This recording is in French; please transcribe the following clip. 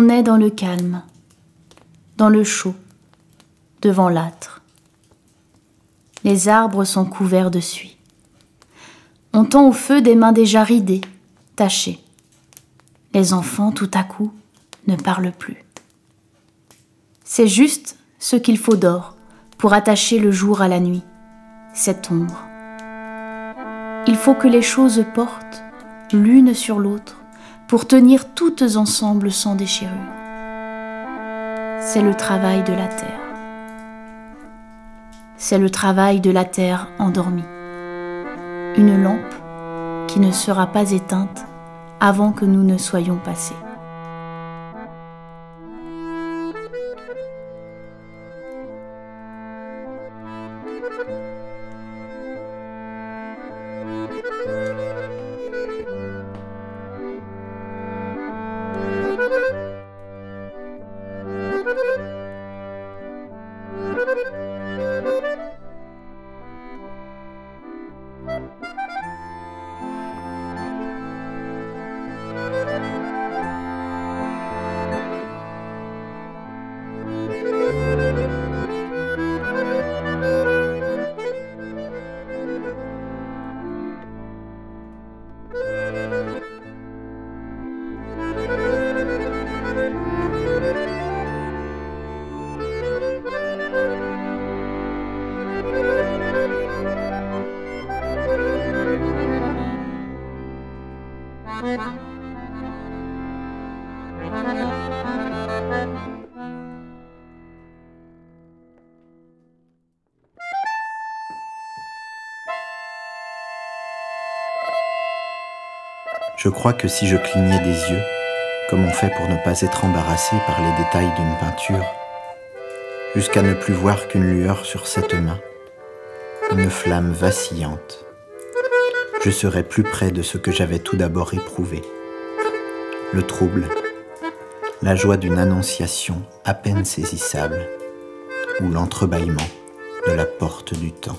On est dans le calme, dans le chaud, devant l'âtre. Les arbres sont couverts de suie. On tend au feu des mains déjà ridées, tachées. Les enfants, tout à coup, ne parlent plus. C'est juste ce qu'il faut d'or pour attacher le jour à la nuit, cette ombre. Il faut que les choses portent l'une sur l'autre pour tenir toutes ensemble sans déchirure. C'est le travail de la terre. C'est le travail de la terre endormie. Une lampe qui ne sera pas éteinte avant que nous ne soyons passés. Je crois que si je clignais des yeux, comme on fait pour ne pas être embarrassé par les détails d'une peinture, jusqu'à ne plus voir qu'une lueur sur cette main, une flamme vacillante, je serais plus près de ce que j'avais tout d'abord éprouvé, le trouble, la joie d'une annonciation à peine saisissable, ou l'entrebâillement de la porte du temps.